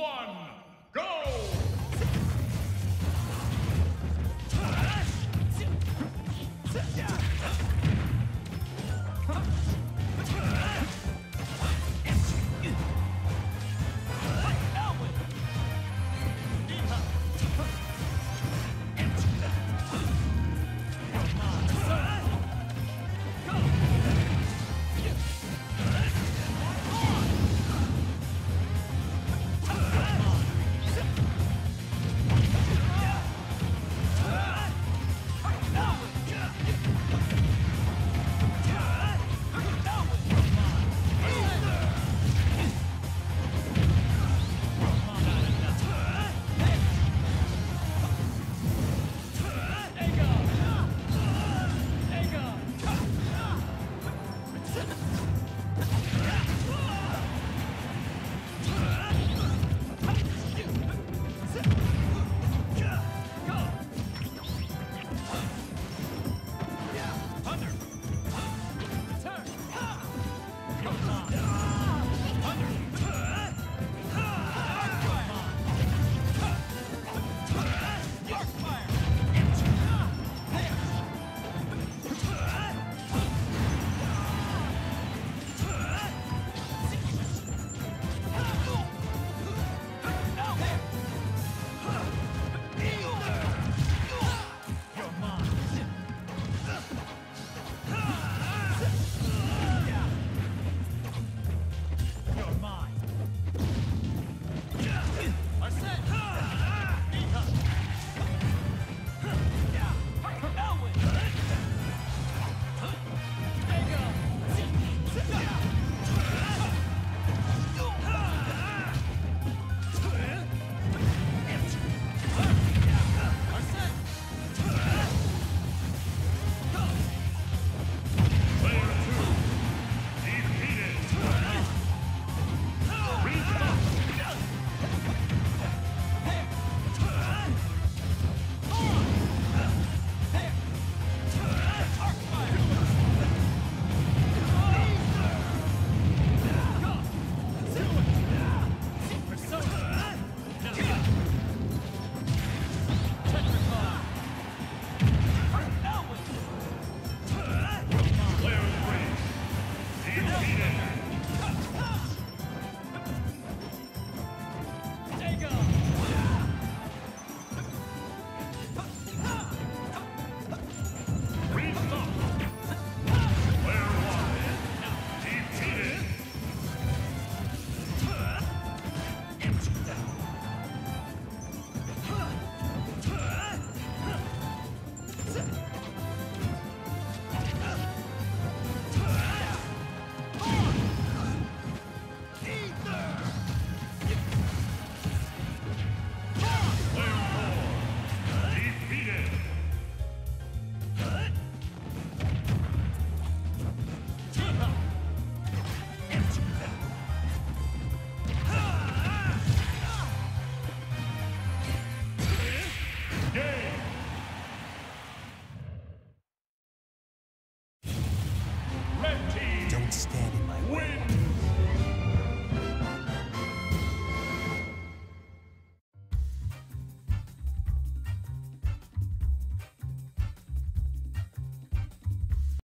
one, go! Three, defeated.